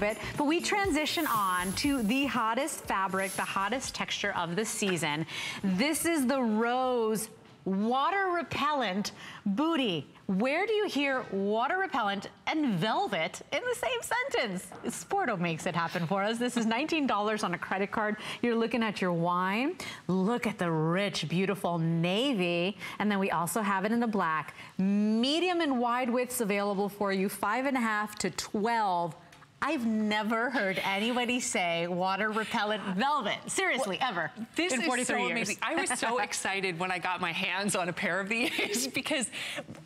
bit, but we transition on to the hottest fabric, the hottest texture of the season. This is the rose water repellent bootie. Where do you hear water repellent and velvet in the same sentence? Sporto makes it happen for us. This is $19 on a credit card. You're looking at your wine. Look at the rich, beautiful navy. And then we also have it in the black. Medium and wide widths available for you, five and a half to 12 I've never heard anybody say water repellent velvet. Seriously, well, ever. This is so years. amazing. I was so excited when I got my hands on a pair of these because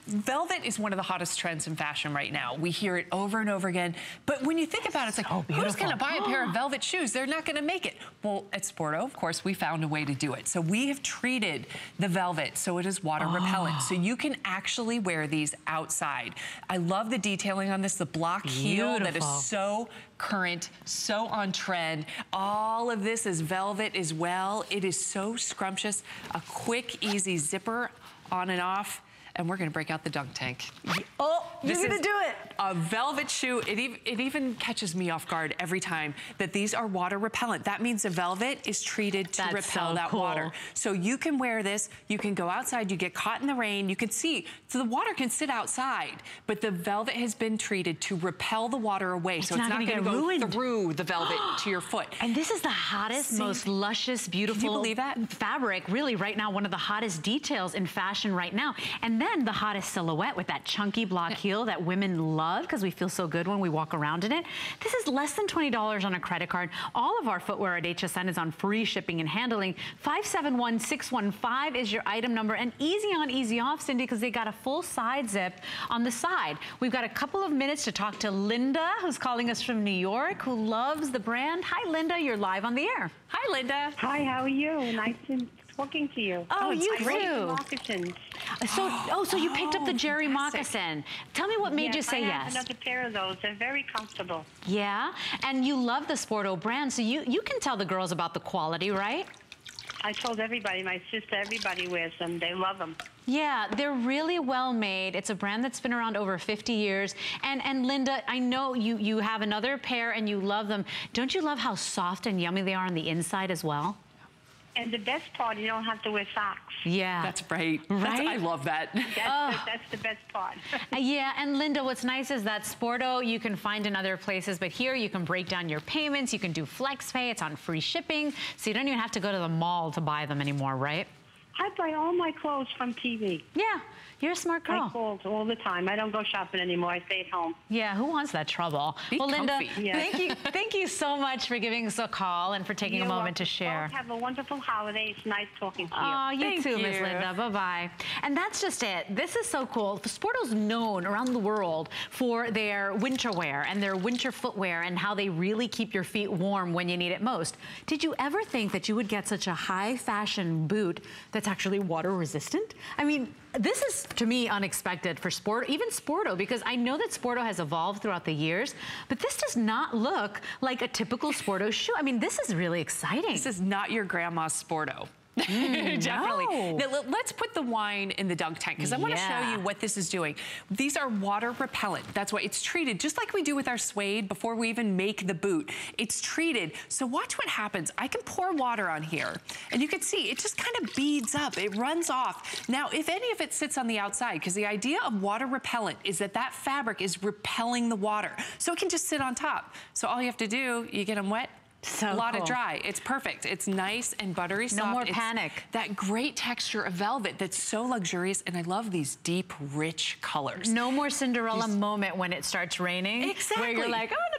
velvet is one of the hottest trends in fashion right now. We hear it over and over again. But when you think about it, it's like, oh, who's going to buy a pair of velvet shoes? They're not going to make it. Well, at Sporto, of course, we found a way to do it. So we have treated the velvet so it is water oh. repellent. So you can actually wear these outside. I love the detailing on this, the block Beautiful. heel that is so current, so on trend. All of this is velvet as well. It is so scrumptious. A quick, easy zipper on and off and we're gonna break out the dunk tank. Oh, you're gonna do it. A velvet shoe, it, e it even catches me off guard every time that these are water repellent. That means the velvet is treated to That's repel so that cool. water. So you can wear this, you can go outside, you get caught in the rain, you can see, so the water can sit outside, but the velvet has been treated to repel the water away. It's so it's not, not gonna, gonna go ruined. through the velvet to your foot. And this is the hottest, most luscious, beautiful Can you believe that? fabric, really right now, one of the hottest details in fashion right now. And then the hottest silhouette silhouette with that chunky block heel that women love because we feel so good when we walk around in it. This is less than $20 on a credit card. All of our footwear at HSN is on free shipping and handling. 571615 is your item number and easy on, easy off, Cindy, because they got a full side zip on the side. We've got a couple of minutes to talk to Linda, who's calling us from New York, who loves the brand. Hi, Linda. You're live on the air. Hi, Linda. Hi, how are you? Nice to talking to you. Oh, oh you too. Moccasins. So, oh, so you picked up the oh, Jerry oh, moccasin. Tell me what made yes, you say I yes. another pair of those. They're very comfortable. Yeah, and you love the Sporto brand, so you, you can tell the girls about the quality, right? I told everybody, my sister, everybody wears them. They love them. Yeah, they're really well made. It's a brand that's been around over 50 years. And and Linda, I know you, you have another pair and you love them. Don't you love how soft and yummy they are on the inside as well? And the best part, you don't have to wear socks. Yeah. That's great. Right? That's, I love that. That's, oh. the, that's the best part. Uh, yeah, and Linda, what's nice is that Sporto you can find in other places, but here you can break down your payments. You can do flex pay. It's on free shipping, so you don't even have to go to the mall to buy them anymore, right? I buy all my clothes from TV. Yeah. You're a smart girl. I call all the time. I don't go shopping anymore. I stay at home. Yeah, who wants that trouble? Be well, Linda, yes. thank you, thank you so much for giving us a call and for taking You're a moment welcome. to share. have a wonderful holiday. It's nice talking to you. Oh, you thank too, Miss Linda. Bye bye. And that's just it. This is so cool. Sporto's known around the world for their winter wear and their winter footwear and how they really keep your feet warm when you need it most. Did you ever think that you would get such a high fashion boot that's actually water resistant? I mean, this is, to me, unexpected for Sport, even Sporto, because I know that Sporto has evolved throughout the years, but this does not look like a typical Sporto shoe. I mean, this is really exciting. This is not your grandma's Sporto. Mm, Definitely. No. Now, let's put the wine in the dunk tank because I want to yeah. show you what this is doing. These are water repellent. That's why it's treated just like we do with our suede before we even make the boot. It's treated. So watch what happens. I can pour water on here and you can see it just kind of beads up. It runs off. Now, if any of it sits on the outside, because the idea of water repellent is that that fabric is repelling the water. So it can just sit on top. So all you have to do, you get them wet, so Let cool. it dry. It's perfect. It's nice and buttery soft. No more it's panic. That great texture of velvet that's so luxurious. And I love these deep, rich colors. No more Cinderella these... moment when it starts raining. Exactly. Where you're like, oh, I'm gonna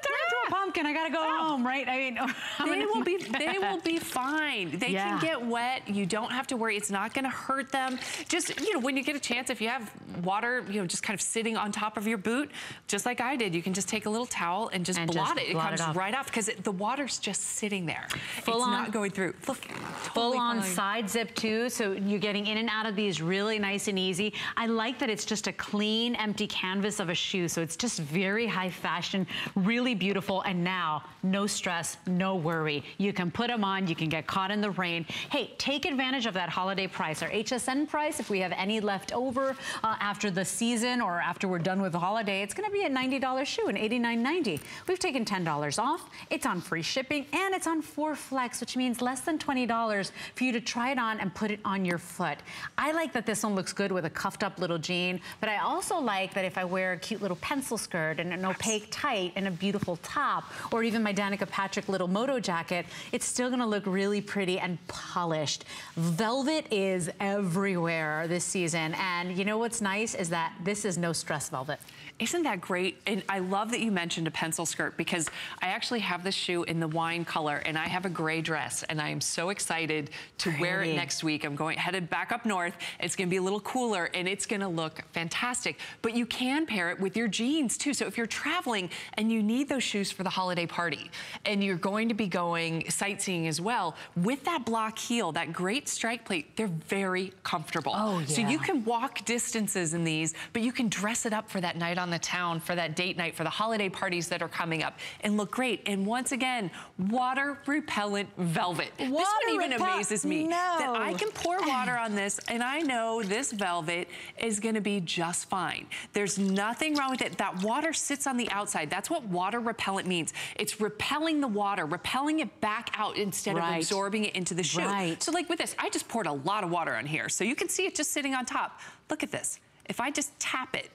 pumpkin. I gotta go oh. home, right? I mean, they will be they will be fine. They yeah. can get wet. You don't have to worry. It's not gonna hurt them. Just, you know, when you get a chance, if you have water, you know, just kind of sitting on top of your boot, just like I did, you can just take a little towel and just and blot just it. Blot it comes it right off because the water's just sitting there. Full it's on, not going through. Look, totally full on side zip too, so you're getting in and out of these really nice and easy. I like that it's just a clean, empty canvas of a shoe, so it's just very high fashion, really beautiful. And now, no stress, no worry. You can put them on, you can get caught in the rain. Hey, take advantage of that holiday price. Our HSN price, if we have any left over uh, after the season or after we're done with the holiday, it's gonna be a $90 shoe, an $89.90. We've taken $10 off. It's on free shipping and it's on 4Flex, which means less than $20 for you to try it on and put it on your foot. I like that this one looks good with a cuffed up little jean, but I also like that if I wear a cute little pencil skirt and an opaque tight and a beautiful top, or even my Danica Patrick little moto jacket, it's still gonna look really pretty and polished. Velvet is everywhere this season, and you know what's nice is that this is no stress velvet. Isn't that great? And I love that you mentioned a pencil skirt because I actually have this shoe in the wine color and I have a gray dress and I am so excited to Pretty. wear it next week. I'm going headed back up north. It's gonna be a little cooler and it's gonna look fantastic. But you can pair it with your jeans too. So if you're traveling and you need those shoes for the holiday party and you're going to be going sightseeing as well, with that block heel, that great strike plate, they're very comfortable. Oh, yeah. So you can walk distances in these, but you can dress it up for that night on the town for that date night, for the holiday parties that are coming up and look great. And once again, water repellent velvet. Water this one even amazes me no. that I can pour water on this and I know this velvet is gonna be just fine. There's nothing wrong with it. That water sits on the outside. That's what water repellent means. It's repelling the water, repelling it back out instead right. of absorbing it into the shoe. Right. So like with this, I just poured a lot of water on here. So you can see it just sitting on top. Look at this. If I just tap it,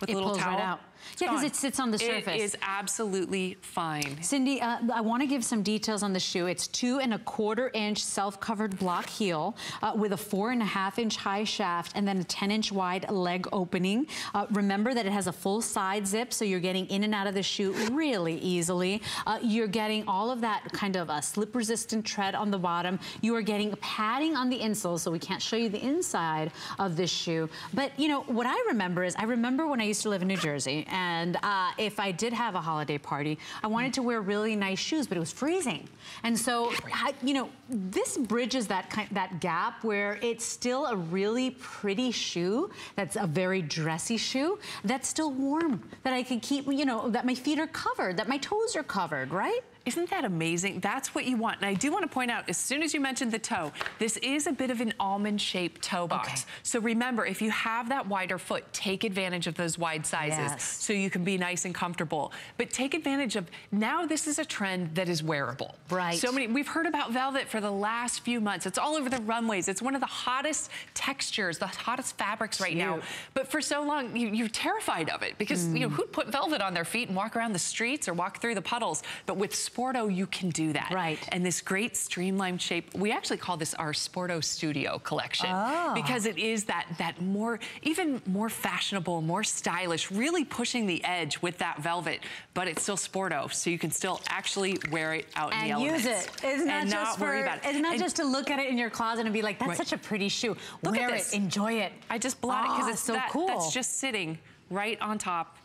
with it a little pulls towel. Right Yeah, because it sits on the surface. It is absolutely fine. Cindy, uh, I want to give some details on the shoe. It's two and a quarter inch self-covered block heel uh, with a four and a half inch high shaft and then a 10 inch wide leg opening. Uh, remember that it has a full side zip, so you're getting in and out of the shoe really easily. Uh, you're getting all of that kind of a slip resistant tread on the bottom. You are getting padding on the insole, so we can't show you the inside of this shoe. But you know, what I remember is, I remember when I used to live in New Jersey and uh, if I did have a holiday party, I wanted to wear really nice shoes, but it was freezing. And so, I, you know, this bridges that kind, that gap where it's still a really pretty shoe, that's a very dressy shoe, that's still warm, that I can keep, you know, that my feet are covered, that my toes are covered, right? Isn't that amazing? That's what you want. And I do want to point out, as soon as you mentioned the toe, this is a bit of an almond-shaped toe box. Okay. So remember, if you have that wider foot, take advantage of those wide sizes yes. so you can be nice and comfortable. But take advantage of, now this is a trend that is wearable. Right. So many, we've heard about velvet for the last few months. It's all over the runways. It's one of the hottest textures, the hottest fabrics right Cute. now. But for so long, you, are terrified of it because, mm. you know, mm. who'd put velvet on their feet and walk around the streets or walk through the puddles? But with Sporto, you can do that. Right. And this great streamlined shape, we actually call this our Sporto Studio collection oh. because it is that, that more, even more fashionable, more stylish, really pushing the edge with that velvet, but it's still Sporto, so you can still actually wear it out and in the elements. use it. It's not and just not for, it. It's not and just to look at it in your closet and be like, that's right. such a pretty shoe. Look wear it, enjoy it. I just blot oh, it because ah, it's so that, cool. That's just sitting right on top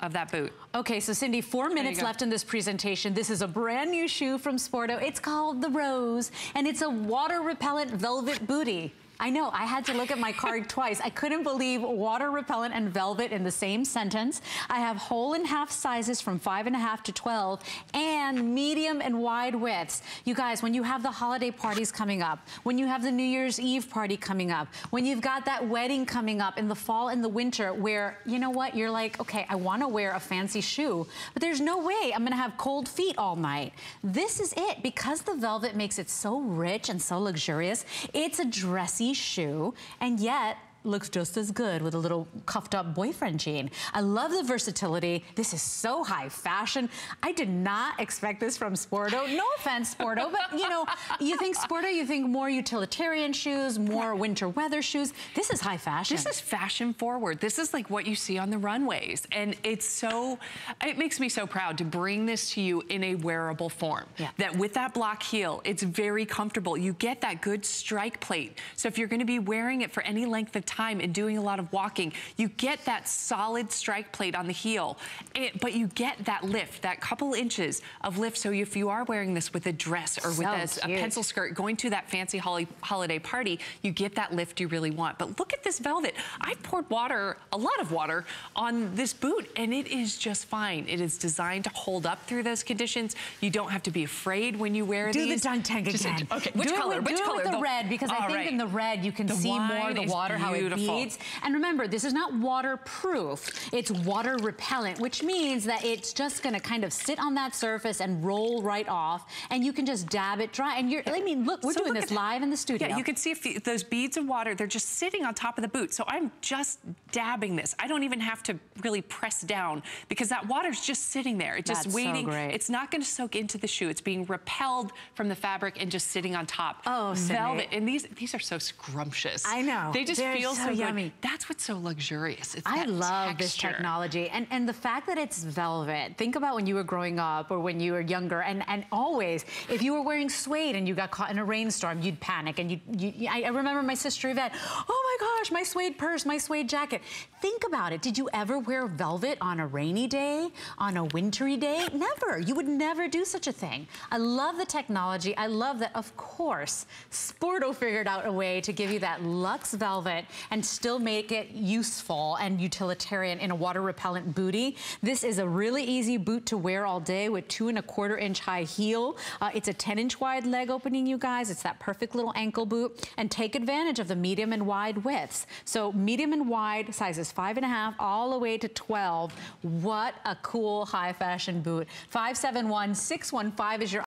of that boot. Okay, so Cindy, four minutes left in this presentation. This is a brand new shoe from Sporto. It's called the Rose, and it's a water repellent velvet booty. I know, I had to look at my card twice. I couldn't believe water repellent and velvet in the same sentence. I have whole and half sizes from five and a half to 12 and medium and wide widths. You guys, when you have the holiday parties coming up, when you have the New Year's Eve party coming up, when you've got that wedding coming up in the fall and the winter where, you know what, you're like, okay, I wanna wear a fancy shoe, but there's no way I'm gonna have cold feet all night. This is it. Because the velvet makes it so rich and so luxurious, it's a dressy shoe, and yet looks just as good with a little cuffed up boyfriend jean. I love the versatility. This is so high fashion. I did not expect this from Sporto. No offense, Sporto, but you know, you think Sporto, you think more utilitarian shoes, more winter weather shoes. This is high fashion. This is fashion forward. This is like what you see on the runways. And it's so, it makes me so proud to bring this to you in a wearable form. Yeah. That with that block heel, it's very comfortable. You get that good strike plate. So if you're gonna be wearing it for any length of time, time and doing a lot of walking, you get that solid strike plate on the heel, it, but you get that lift, that couple inches of lift. So if you are wearing this with a dress or with a, a, pencil skirt, going to that fancy holly, holiday party, you get that lift you really want. But look at this velvet. I've poured water, a lot of water, on this boot, and it is just fine. It is designed to hold up through those conditions. You don't have to be afraid when you wear do these. Do the dunk tank again. Okay, which do color? It, which do color? it with the, the red because I think right. in the red you can the see more the water, how it beads. And remember, this is not waterproof. It's water repellent, which means that it's just gonna kind of sit on that surface and roll right off, and you can just dab it dry. And you're, I mean, look, we're so doing look this live in the studio. Yeah, you can see if those beads of water, they're just sitting on top of the boot. So I'm just dabbing this. I don't even have to really press down because that water's just sitting there. It's just That's waiting. So. It's not gonna soak into the shoe. It's being repelled from the fabric and just sitting on top. Oh, velvet. And these these are so scrumptious. I know. They just They're feel so, so, yummy. That's what's so luxurious. It's I love texture. this technology. And and the fact that it's velvet. Think about when you were growing up or when you were younger and, and always, if you were wearing suede and you got caught in a rainstorm, you'd panic. And you, you I, I remember my sister Yvette, oh my gosh, my suede purse, my suede jacket. Think about it. Did you ever wear velvet on a rainy day, on a wintry day? Never. You would never do such a thing. I love the technology. I love that, of course, Sporto figured out a way to give you that luxe velvet and still make it useful and utilitarian in a water repellent booty. This is a really easy boot to wear all day with two and a quarter inch high heel. Uh, it's a 10 inch wide leg opening, you guys. It's that perfect little ankle boot and take advantage of the medium and wide widths. So medium and wide sizes five and a half all the way to 12. What a cool high fashion boot. 571-615 is your